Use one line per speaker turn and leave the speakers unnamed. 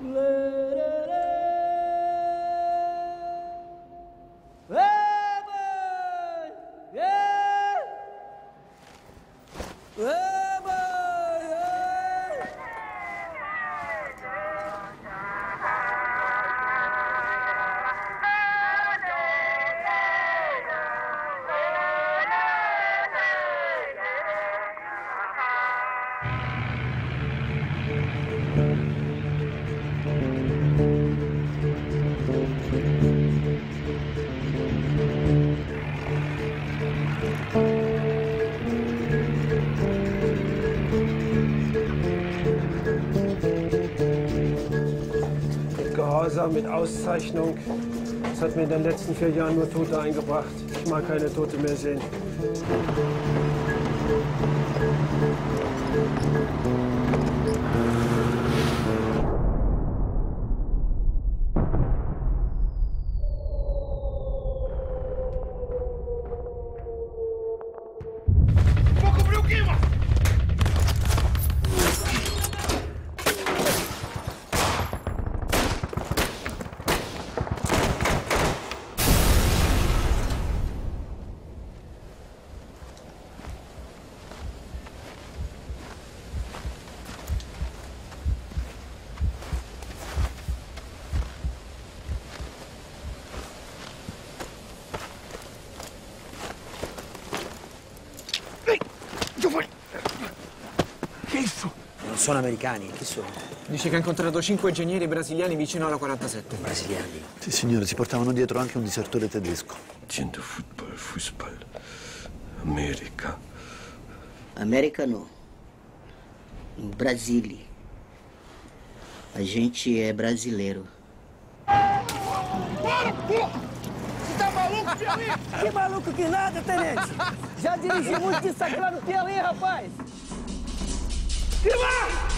Look. Oscar mit Auszeichnung. Das hat mir in den letzten vier Jahren nur Tote eingebracht. Ich mag keine Tote mehr sehen.
Sono americani, chi sono?
Dice che ha incontrato cinque ingegneri brasiliani vicino alla 47.
Brasiliani.
Sì, signore, si portavano dietro anche un disertore tedesco.
Dicendo football, fußball, America.
América não. No Brasília. A gente é brasileiro.
Que maluco que nada, tenente! Já dirigi muito lá no Piauí, rapaz!
媳
妇